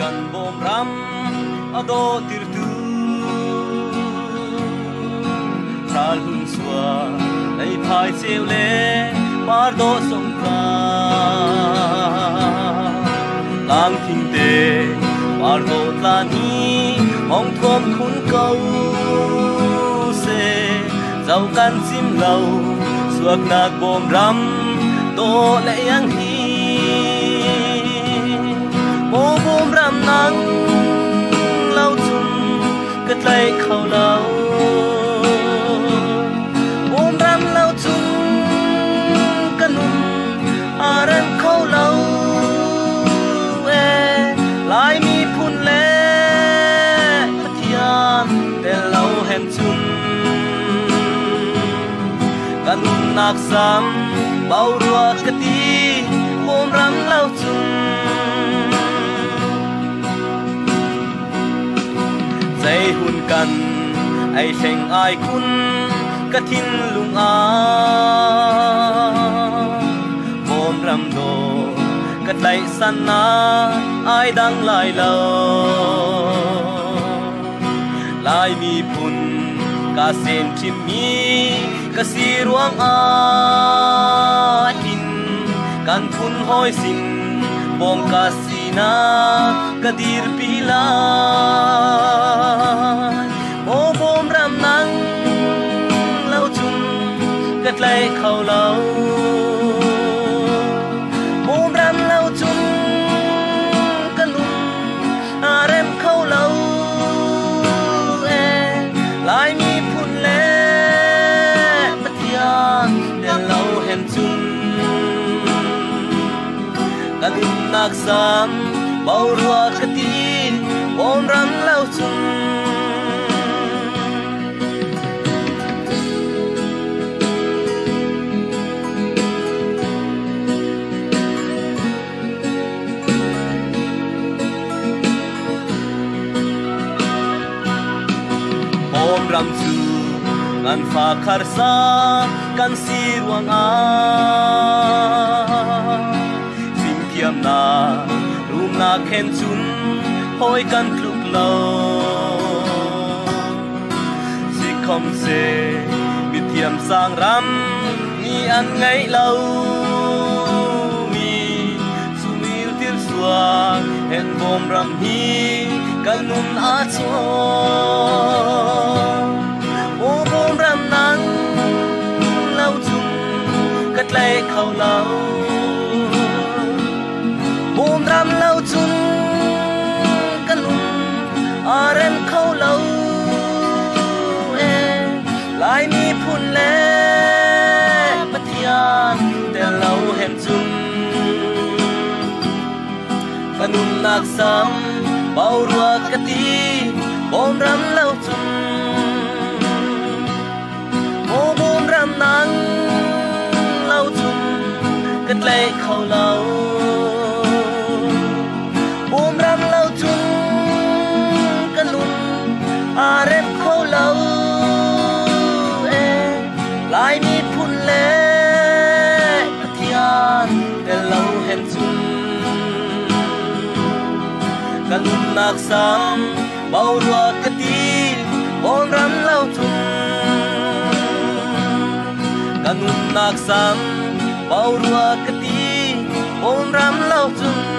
กันบ่มรำอโดติรตูพราลุงสวาในภายเซลเลปาร์โดสงกาลางทิ้งเตปาร์โดตานีมองท่วมคุณเก่าเซเจ้ากันซิมเราสวกนักบ่มรำโตและยังฮี บูบูรำนังเล่าจุนกระไลเข้าเล่าบูรำเล่าจุนกระนุมอารันเข้าเล่าเอลายมีพุ่นแลพัทยานแต่เล่าแห่งจุนกระนุมนักซ้ำเบารัวกระติ กันไอเชงไอคุณกะทินลุงอาบอมรำโดกะไลสันนาไอดังลายเลาลายมีพุ่นกาเซนทิมีกะสีรวงอาหินกันคุณห้อยสินบอมกาสีนากะดีรปีลา เขาเล่าผู้รำเล่าจุนกะลุมอาเรมเขาเราเอลายมีพุ่นแลปะเทียนเดเราเห็นจุนกะลุมนักสามเบารัวกะตีโอมรัำเราจุน chu ngan fa khar sa kan si ruang a sim kiam na rum na khen chun hoi kan kluk lo si khom se bi thiam sang ram ni an ngai lâu mi su mil tir suang hen bom ram hi kan nun a chua lấy khâu lâu bom ram lâu chung kan nun a rem khâu lâu e lại mi phun lệ bất thian để lâu hem chung kan nun nak sam bao ruột cái tí bom ram lâu chung กึดเลยเขาเราบูมรำเราทุงกันลุนอาเร็บเขาเราเอลายมีพุ่นเล่พัทยานต่เราเห็นจุนกันลุนนักซ้ำเบารัวกะตีบูมรำเราทุงกันลุนนักซ้ำ bom ram lâu chung